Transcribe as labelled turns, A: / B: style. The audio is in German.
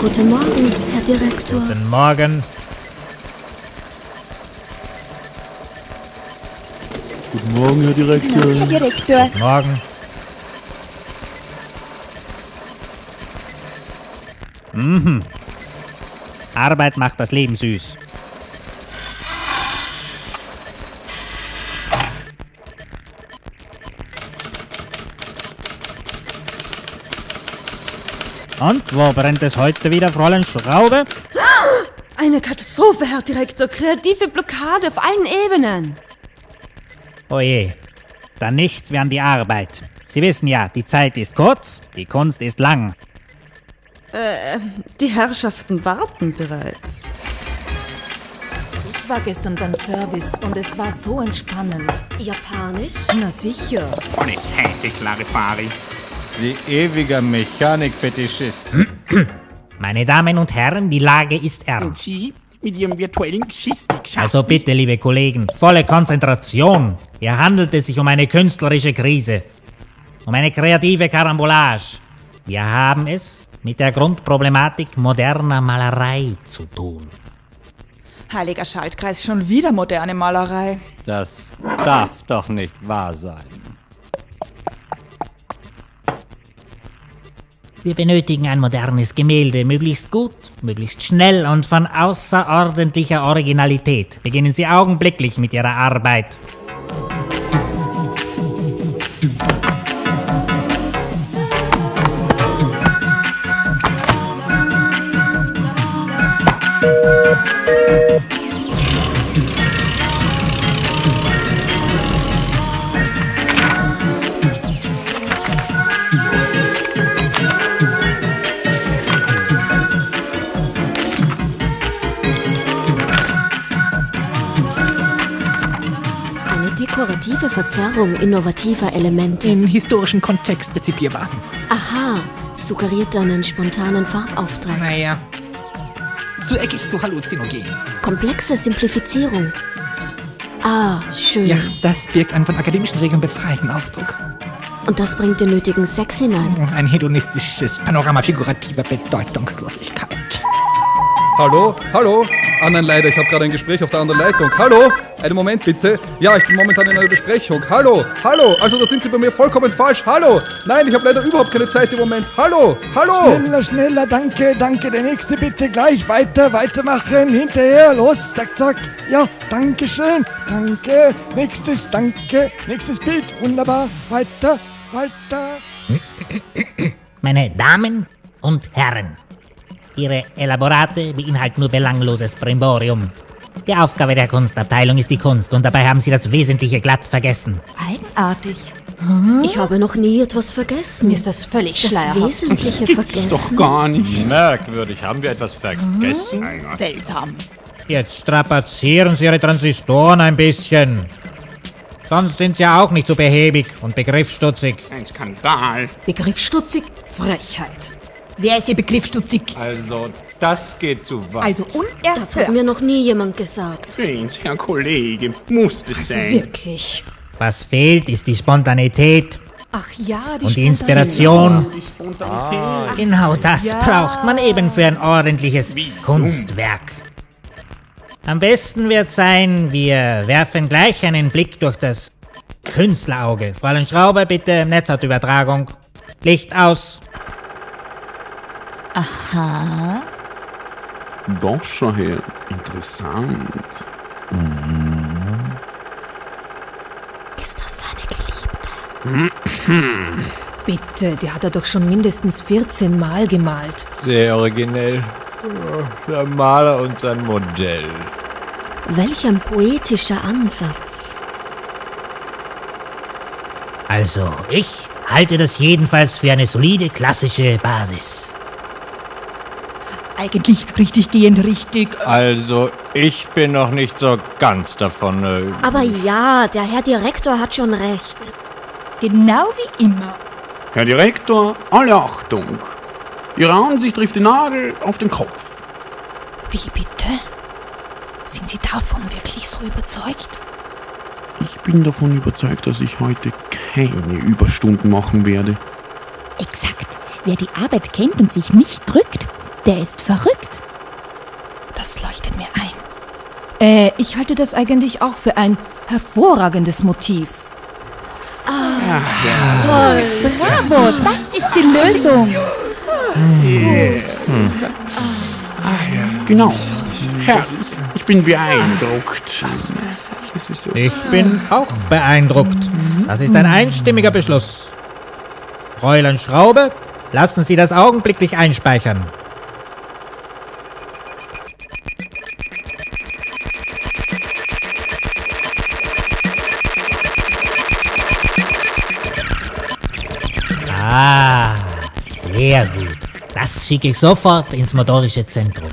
A: Guten Morgen, Herr Direktor.
B: Guten Morgen.
C: Guten Morgen, Herr Direktor.
D: Herr Direktor.
B: Guten Morgen. Mhm. Arbeit macht das Leben süß. Und wo brennt es heute wieder, Fräulein Schraube?
E: Eine Katastrophe, Herr Direktor. Kreative Blockade auf allen Ebenen.
B: Oje, dann nichts wie an die Arbeit. Sie wissen ja, die Zeit ist kurz, die Kunst ist lang.
E: Die Herrschaften warten bereits.
F: Ich war gestern beim Service und es war so entspannend.
A: Japanisch?
F: Na sicher.
G: Onestamente, Clarifari.
H: Wie ewiger Mechanikfetischist.
B: Meine Damen und Herren, die Lage ist ernst.
G: Sie mit Ihrem virtuellen Geschichtsblick
B: Also bitte, liebe Kollegen, volle Konzentration. Hier handelt es sich um eine künstlerische Krise. Um eine kreative Karambolage. Wir haben es mit der Grundproblematik moderner Malerei zu tun.
D: Heiliger Schaltkreis, schon wieder moderne Malerei.
H: Das darf doch nicht wahr sein.
B: Wir benötigen ein modernes Gemälde, möglichst gut, möglichst schnell und von außerordentlicher Originalität. Beginnen Sie augenblicklich mit Ihrer Arbeit.
A: Dekorative Verzerrung innovativer Elemente.
G: Im historischen Kontext rezipierbar.
A: Aha, suggeriert einen spontanen Farbauftrag.
G: Naja. Zu eckig, zu halluzinogen.
A: Komplexe Simplifizierung. Ah, schön.
G: Ja, das birgt einen von akademischen Regeln befreiten Ausdruck.
A: Und das bringt den nötigen Sex hinein.
G: Ein hedonistisches Panorama figurativer Bedeutungslosigkeit.
C: Hallo? Hallo? Ah nein, leider, ich habe gerade ein Gespräch auf der anderen Leitung. Hallo? Einen Moment bitte. Ja, ich bin momentan in einer Besprechung. Hallo? Hallo? Also da sind Sie bei mir vollkommen falsch. Hallo? Nein, ich habe leider überhaupt keine Zeit im Moment. Hallo? Hallo?
I: Schneller, schneller, danke, danke. Der nächste bitte gleich weiter, weitermachen, hinterher, los, zack, zack. Ja, danke schön, danke. Nächstes, danke. Nächstes Bild, wunderbar. Weiter, weiter.
B: Meine Damen und Herren, Ihre Elaborate beinhalten nur belangloses Brimborium. Die Aufgabe der Kunstabteilung ist die Kunst und dabei haben Sie das Wesentliche glatt vergessen.
F: Eigenartig.
A: Ich habe noch nie etwas vergessen.
F: Mir ist das völlig
A: das
F: schleierhaft.
A: Wesentliche
G: Gibt's
A: vergessen.
G: doch gar nicht.
H: Merkwürdig, haben wir etwas vergessen?
F: Seltsam.
B: Jetzt strapazieren Sie Ihre Transistoren ein bisschen. Sonst sind Sie ja auch nicht so behäbig und begriffsstutzig.
G: Ein Skandal.
F: Begriffsstutzig, Frechheit.
D: Wer ist Ihr Begriff stutzig?
H: Also, das geht zu weit.
D: Also
A: Das hat mir noch nie jemand gesagt.
G: Sehen Herr Kollege, muss es
F: Also
G: sein.
F: wirklich.
B: Was fehlt, ist die Spontanität
F: Ach ja, die
B: und die
F: Spontanität.
B: Inspiration.
G: Die Spontanität.
B: Genau das braucht man eben für ein ordentliches
G: Wie
B: Kunstwerk. Am besten wird sein, wir werfen gleich einen Blick durch das Künstlerauge. Fräulein Schrauber, bitte Netzhautübertragung. Licht aus.
G: Doch schon her. Interessant.
A: Ist das seine Geliebte?
F: Bitte, die hat er doch schon mindestens 14 Mal gemalt.
H: Sehr originell. Der Maler und sein Modell.
A: Welch ein poetischer Ansatz.
B: Also, ich halte das jedenfalls für eine solide klassische Basis.
D: Eigentlich richtig gehend richtig.
H: Also, ich bin noch nicht so ganz davon. Äh,
A: Aber ja, der Herr Direktor hat schon recht.
D: Genau wie immer.
G: Herr Direktor, alle Achtung. Ihre Ansicht trifft den Nagel auf den Kopf.
F: Wie bitte? Sind Sie davon wirklich so überzeugt?
G: Ich bin davon überzeugt, dass ich heute keine Überstunden machen werde.
D: Exakt. Wer die Arbeit kennt und sich nicht drückt,
A: Der ist verrückt.
F: Das leuchtet mir ein.
E: Äh, ich halte das eigentlich auch für ein hervorragendes Motiv.
A: Toll. Bravo, das ist die Lösung.
G: Genau. Herr, ich bin beeindruckt.
B: Ich bin auch beeindruckt. Das ist ein einstimmiger Beschluss. Fräulein Schraube, lassen Sie das augenblicklich einspeichern. Ah, sehr gut. Das schicke ich sofort ins motorische Zentrum.